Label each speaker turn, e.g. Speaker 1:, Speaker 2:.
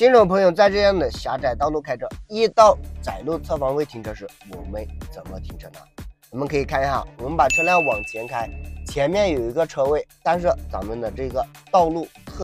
Speaker 1: 新手朋友在这样的狭窄道路开车遇到窄路侧方位停车时我们怎么停车呢？我们可以看一下我们把车辆往前开前面有一个车位但是咱们的这个道路特